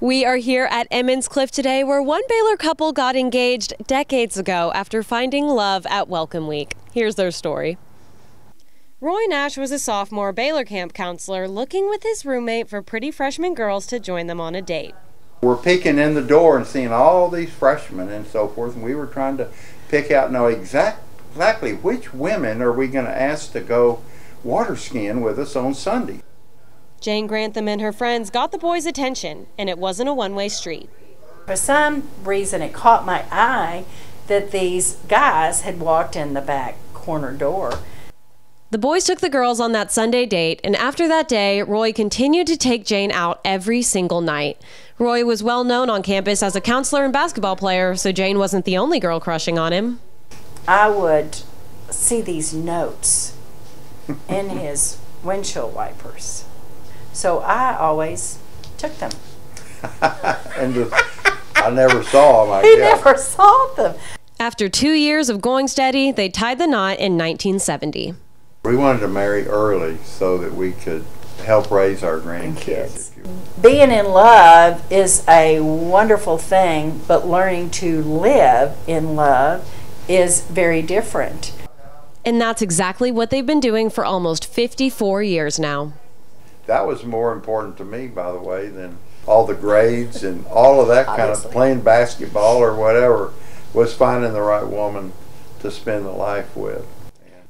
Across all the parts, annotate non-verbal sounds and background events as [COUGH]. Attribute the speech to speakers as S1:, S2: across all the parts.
S1: We are here at Emmons Cliff today, where one Baylor couple got engaged decades ago after finding love at Welcome Week. Here's their story. Roy Nash was a sophomore Baylor camp counselor looking with his roommate for pretty freshman girls to join them on a date.
S2: We're peeking in the door and seeing all these freshmen and so forth, and we were trying to pick out know exact, exactly which women are we going to ask to go water skiing with us on Sunday.
S1: Jane Grantham and her friends got the boys' attention, and it wasn't a one way street.
S3: For some reason, it caught my eye that these guys had walked in the back corner door.
S1: The boys took the girls on that Sunday date, and after that day, Roy continued to take Jane out every single night. Roy was well known on campus as a counselor and basketball player, so Jane wasn't the only girl crushing on him.
S3: I would see these notes in his windshield wipers. So I always took them. [LAUGHS]
S2: and just, I never saw them, I [LAUGHS]
S3: He
S2: guess.
S3: never saw them.
S1: After two years of going steady, they tied the knot in 1970.
S2: We wanted to marry early so that we could help raise our grandkids.
S3: Kids.
S2: if you-
S3: Being in love is a wonderful thing, but learning to live in love is very different.
S1: And that's exactly what they've been doing for almost 54 years now.
S2: That was more important to me, by the way, than all the grades and all of that kind of playing basketball or whatever, was finding the right woman to spend the life with.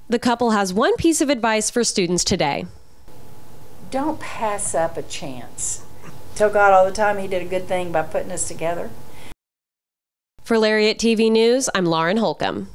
S1: The couple has one piece of advice for students today.
S3: Don't pass up a chance. Tell God all the time He did a good thing by putting us together.
S1: For Lariat TV News, I'm Lauren Holcomb.